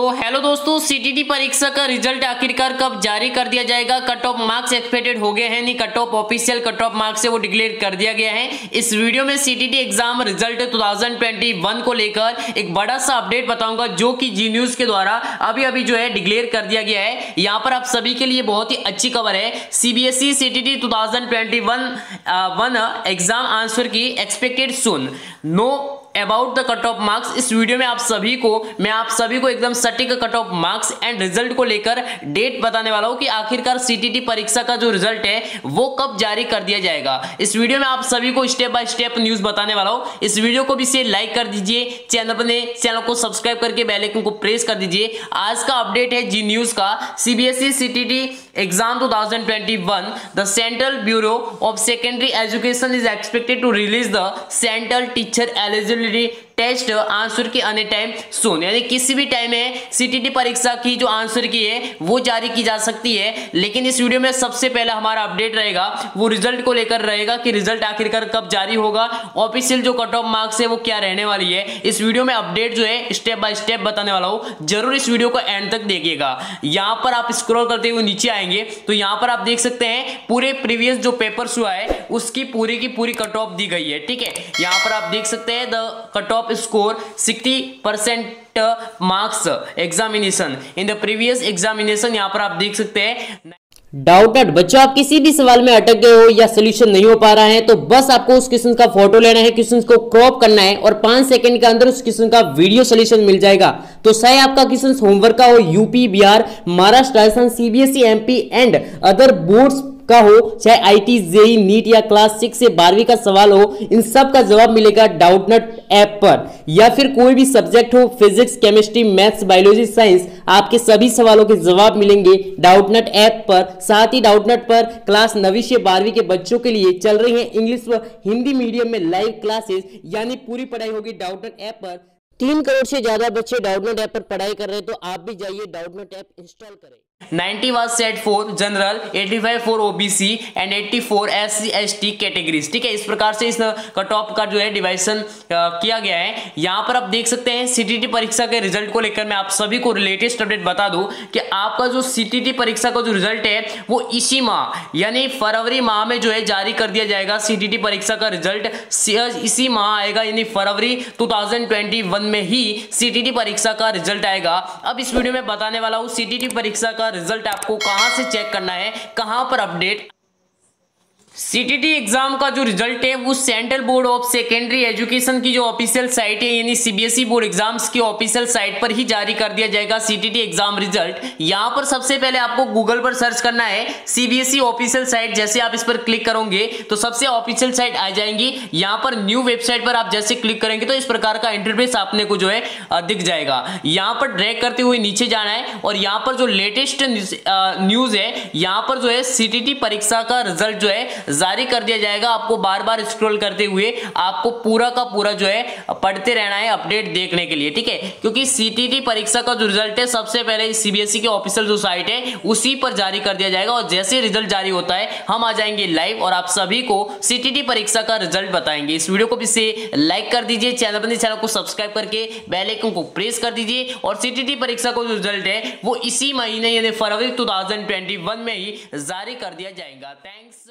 तो हेलो दोस्तों सीटीटी परीक्षा का रिज़ल्ट आखिरकार कब जारी कर दिया जाएगा? कट ऑफ़ मार्क्स एक्सपेक्टेड हो गए हैं, नहीं cut off official cut off marks है, वो डिक्लेयर कर दिया गया है। इस वीडियो में सीटीटी एग्ज़ाम रिज़ल्ट 2021 को लेकर एक बड़ा सा अपडेट बताऊँगा, जो कि जी न्यूज़ के द्वारा अभी अभी जो है डिक्लेयर कर दिया गया है। यहाँ पर आप सभी के लिए बहुत ही अच्छी खबर है CBSE CTET 2021 one exam answer key expected soon know about the cut off marks इस वीडियो में आप सभी को, मैं आप सभी को एकदम सटीक cut off marks and result को लेकर डेट बताने वाला हूँ कि आखिरकार सीटीटी परीक्षा का जो रिज़ल्ट है, वो कब जारी कर दिया जाएगा। इस वीडियो में आप सभी को स्टेप बाय स्टेप न्यूज़ बताने वाला हूँ। इस वीडियो को भी से लाइक कर दीजिए। चैनल पर चैनल को सब्सक्राइब करके बेल आइकन को प्रेस कर दीजिए। आज का अपडेट है जी न्यूज़ का। CBSE CTET exam 2021 the central bureau of secondary education is expected to release the central teacher opportunity test answer key any time सुन यानी किसी भी टाइम में सीटीटी परीक्षा की जो आंसर की है, वो जारी की जा सकती है। लेकिन इस वीडियो में सबसे पहले हमारा अपडेट रहेगा, वो रिज़ल्ट को लेकर रहेगा कि रिज़ल्ट आखिरकार कब जारी होगा ऑफिशियल जो कट ऑफ़ मार्क्स है, वो क्या रहने वाली है। इस वीडियो में अपडेट जो है स्टेप बाय स्टेप बताने वाला हूँ। ज़रूर इस वीडियो को एंड तक देखिएगा। यहाँ पर आप स्क्रॉल करते हुए नीचे आएँगे तो यहाँ पर आप देख सकते हैं, पूरे प्रीवियस जो पेपर्स हुआ है, उसकी पूरी की पूरी कट ऑफ़ दी गई है। ठीक है? यहाँ पर आप देख सकते हैं the cut off score 60 percent marks, examination. In the previous examination, यहाँ पर आप देख सकते हैं डाउटेड बच्चों, आप किसी भी सवाल में अटक गए हो या सोल्यूशन नहीं हो पा रहा है तो बस आपको उस क्वेश्चन का फ़ोटो लेना है क्वेश्चन को क्रॉप करना है और पाँच सेकंड के अंदर उस क्वेश्चन का वीडियो सोल्यूशन मिल जाएगा। तो चाहे आपका क्वेश्चन होमवर्क का हो UP Bihar Maharashtra Rajasthan CBSE MP and other boards का हो, चाहे आई टी जेई नीट या क्लास सिक्स से बारहवीं का सवाल हो, इन सब का जवाब मिलेगा डाउटनट ऐप पर। या फिर कोई भी सब्जेक्ट हो physics chemistry maths biology science आपके सभी सवालों के जवाब मिलेंगे डाउटनट ऐप पर। साथ ही डाउटनट पर क्लास नवी से बारहवीं के बच्चों के लिए चल रही है इंग्लिश व हिंदी मीडियम में लाइव क्लासेस यानी पूरी पढ़ाई होगी डाउटनट ऐप पर। तीन करोड़ से ज़्यादा बच्चे डाउटनट ऐप पर पढ़ाई कर रहे हैं तो आप भी जाइए डाउटनट ऐप इंस्टॉल करें। 90 was set for general 85 for OBC and 84 for S C S T categories. ठीक है, इस प्रकार से इस कट ऑफ़ का जो है डिवाइसन किया गया है। यहाँ पर आप देख सकते हैं सीटीटी परीक्षा के रिज़ल्ट को लेकर मैं आप सभी को लेटेस्ट अपडेट बता दूँ कि आपका जो सीटीटी परीक्षा का जो रिज़ल्ट है, वो इसी माह, यानी फरवरी माह में जो है जारी कर दिया जाएगा सीटीटी परीक्षा का रिज़ल्ट। इसी माह आएगा, यानी फरवरी टू में ही सीटीटी परीक्षा का रिज़ल्ट आएगा। अब इस वीडियो में बताने वाला हूँ सीटीटी परीक्षा का रिज़ल्ट आपको कहाँ से चेक करना है, कहाँ पर अपडेट सीटीटी एग्ज़ाम का जो रिज़ल्ट है, वो central board of secondary education की जो ऑफिशियल साइट है, यानी सीबीएसई बोर्ड एग्ज़ाम्स की ऑफिशियल साइट पर ही जारी कर दिया जाएगा सीटीटी एग्ज़ाम रिज़ल्ट यहाँ पर सबसे पहले आपको गूगल पर सर्च करना है सीबीएसई ऑफिशियल साइट जैसे आप इस पर क्लिक करोगे तो सबसे ऑफिशियल साइट आ जाएँगी. यहाँ पर न्यू वेबसाइट पर आप जैसे क्लिक करेंगे तो इस प्रकार का इंटरफेस आपने को जो है दिख जाएगा. यहाँ पर ड्रैग करते हुए नीचे जाना है, और यहाँ पर जो लेटेस्ट न्यूज़ है, यहाँ पर जो है सीटीटी परीक्षा का रिज़ल्ट जो है जारी कर दिया जाएगा। आपको बार बार स्क्रॉल करते हुए आपको पूरा का पूरा जो है, पढ़ते रहना है अपडेट देखने के लिए, ठीक है? क्योंकि सीटीटी परीक्षा का जो रिज़ल्ट है, सबसे पहले सीबीएसई e के ऑफिशियल जो साइट है, उसी पर जारी कर दिया जाएगा और जैसे रिज़ल्ट जारी होता है, हम आ जाएँगे लाइव और आप सभी को सीटीटी परीक्षा का रिज़ल्ट बताएँगे। इस वीडियो को भी से लाइक कर दीजिए चैनल पर चैनल को सब्सक्राइब करके बेल आइकन को प्रेस कर दीजिए और सीटीटी परीक्षा का जो रिज़ल्ट है, वो इसी महीने यानी फरवरी टू में ही जारी कर दिया जाएगा। थैंक्स